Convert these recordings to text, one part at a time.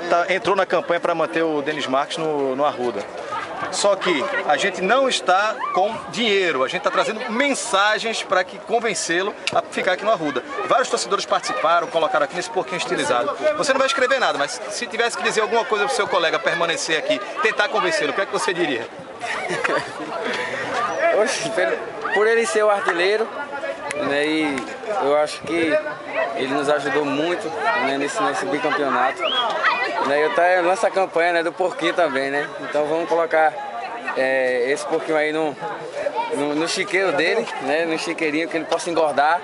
tá, entrou na campanha para manter o Denis Marques no, no Arruda. Só que a gente não está com dinheiro, a gente está trazendo mensagens para que convencê-lo a ficar aqui no Arruda. Vários torcedores participaram, colocaram aqui nesse porquinho estilizado. Você não vai escrever nada, mas se tivesse que dizer alguma coisa para o seu colega permanecer aqui, tentar convencê-lo, o que é que você diria? Por ele ser o artilheiro, né, e eu acho que ele nos ajudou muito né, nesse, nesse bicampeonato. Né, eu estou nessa campanha né, do porquinho também, né? Então vamos colocar é, esse porquinho aí no, no, no, chiqueiro dele, né? No chiqueirinho que ele possa engordar.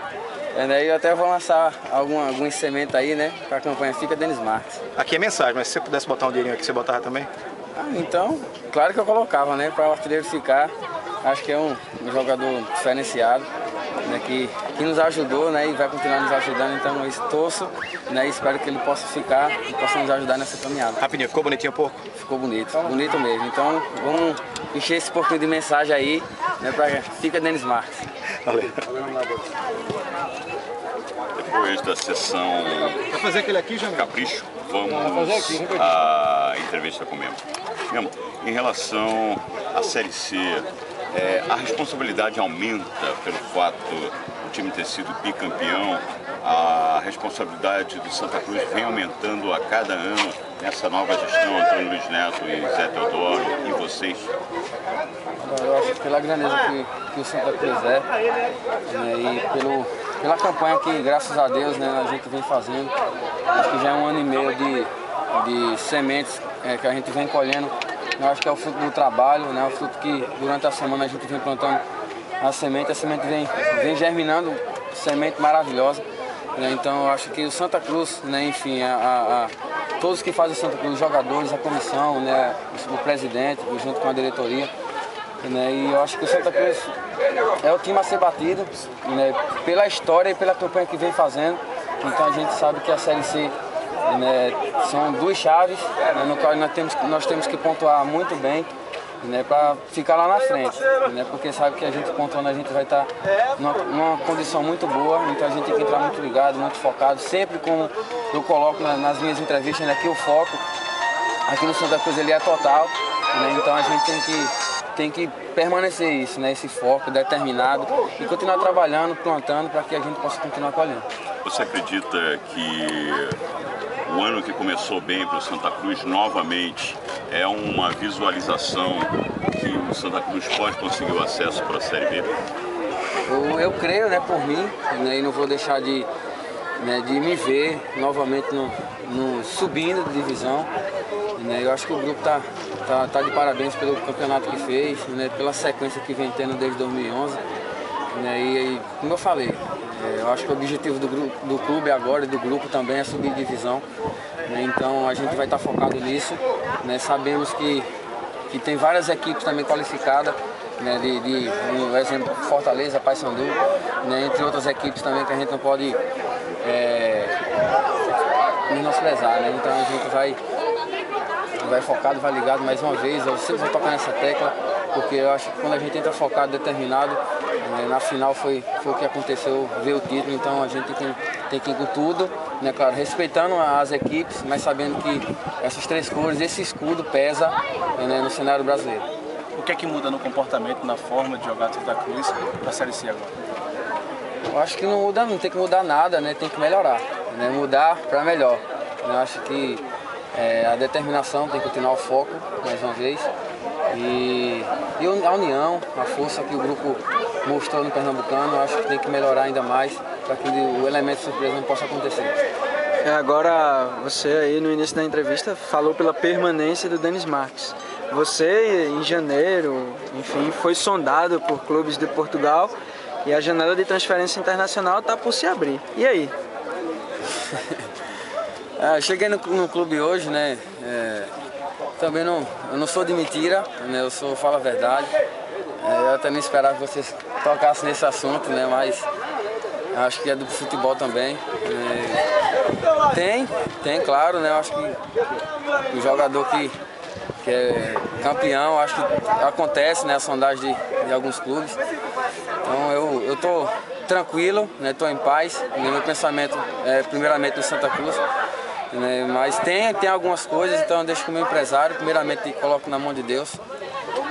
Né, e eu até vou lançar algum, algum semente aí, né? Para a campanha Fica Denis Marques. Aqui é mensagem, mas se você pudesse botar um dinheirinho aqui, você botava também? Ah, então, claro que eu colocava, né? Para o artilheiro ficar. Acho que é um, um jogador diferenciado né, que, que nos ajudou né, e vai continuar nos ajudando. Então eu torço né, e espero que ele possa ficar e possa nos ajudar nessa caminhada. Rapidinho, ficou bonitinho o porco? Ficou bonito, bonito mesmo. Então vamos encher esse pouquinho de mensagem aí né, para fica Denis Marques. Valeu. Depois da sessão Vai fazer aquele aqui, Jamil? Capricho, vamos à entrevista com o Memo. Memo, em relação à Série C, é, a responsabilidade aumenta pelo fato do time ter sido bicampeão, a responsabilidade do Santa Cruz vem aumentando a cada ano. Nessa nova gestão, Antônio Luiz Neto e Zé Teodoro, e vocês? Eu acho que pela grandeza que, que o Santa Cruz é, né, e pelo, pela campanha que, graças a Deus, né, a gente vem fazendo, acho que já é um ano e meio de, de sementes é, que a gente vem colhendo eu acho que é o fruto do trabalho, né? o fruto que durante a semana a gente vem plantando a semente, a semente vem, vem germinando, semente maravilhosa. Né? Então eu acho que o Santa Cruz, né? enfim, a, a, a, todos que fazem o Santa Cruz, os jogadores, a comissão, né? o presidente, junto com a diretoria, né? E eu acho que o Santa Cruz é o time a ser batido, né? pela história e pela campanha que vem fazendo. Então a gente sabe que a Série C né, são duas chaves né, no qual nós temos, nós temos que pontuar muito bem né, para ficar lá na frente, né, porque sabe que a gente pontuando a gente vai estar tá numa, numa, condição muito boa, então a gente tem que entrar muito ligado, muito focado, sempre como eu coloco nas minhas entrevistas né, aqui o foco, aqui no Santa Cruz ele é total, né, então a gente tem que, tem que permanecer isso, né, esse foco determinado e continuar trabalhando, plantando para que a gente possa continuar colhendo. Você acredita que o ano que começou bem para o Santa Cruz novamente é uma visualização que o Santa Cruz pode conseguir o acesso para a Série B? Eu, eu creio, né, por mim, né, e não vou deixar de, né, de me ver novamente no, no subindo de divisão. Né, eu acho que o grupo está tá, tá de parabéns pelo campeonato que fez, né, pela sequência que vem tendo desde 2011. Né, e, e como eu falei, é, eu acho que o objetivo do, grupo, do clube agora e do grupo também é subir divisão. Né? Então a gente vai estar focado nisso. Né? Sabemos que, que tem várias equipes também qualificadas, né? de, de exemplo, Fortaleza, Paysandu, né? entre outras equipes também que a gente não pode é, menosprezar. Né? Então a gente vai, vai focado, vai ligado mais uma vez. Eu sempre vou tocar nessa tecla, porque eu acho que quando a gente entra focado, determinado? Na final foi, foi o que aconteceu, ver o título, então a gente tem, tem que ir com tudo, né? claro, respeitando as equipes, mas sabendo que essas três cores, esse escudo pesa né? no cenário brasileiro. O que é que muda no comportamento, na forma de jogar Santa Cruz para a Série C agora? Eu acho que não muda, não tem que mudar nada, né? tem que melhorar, né? mudar para melhor. Eu acho que é, a determinação tem que continuar o foco, mais uma vez. E, e a união, a força que o grupo mostrou no Pernambucano, acho que tem que melhorar ainda mais para que o elemento surpresa não possa acontecer. É, agora, você aí no início da entrevista falou pela permanência do Denis Marques. Você, em janeiro, enfim, foi sondado por clubes de Portugal e a janela de transferência internacional está por se abrir. E aí? é, cheguei no, no, clube hoje, né? É, também não, eu não sou de mentira, né? eu sou, falo a verdade. É, eu até nem esperava que vocês tocassem nesse assunto, né? Mas acho que é do futebol também. É, tem, tem, claro, né? Acho que o jogador que, que é campeão, acho que acontece né, a sondagem de, de alguns clubes. Então eu, eu tô tranquilo, né? Tô em paz. Meu pensamento é primeiramente no Santa Cruz. Né? Mas tem, tem algumas coisas, então eu deixo com o meu empresário, primeiramente coloco na mão de Deus.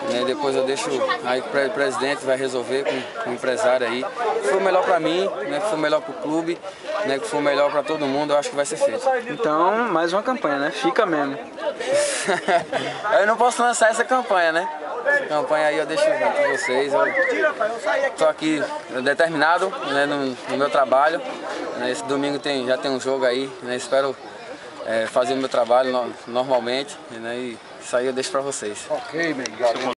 Né? Depois eu deixo aí o presidente vai resolver com, com o empresário aí. O que for melhor para mim, né? que for melhor para o clube, né? que for melhor para todo mundo, eu acho que vai ser feito. Então, mais uma campanha, né? Fica mesmo. eu não posso lançar essa campanha, né? Essa campanha aí eu deixo com vocês. Eu estou aqui determinado né, no, no, meu trabalho. Né, esse domingo tem, já tem um jogo aí, né, espero é, fazer o meu trabalho no, normalmente. Né, e isso aí eu deixo para vocês. Ok, bem.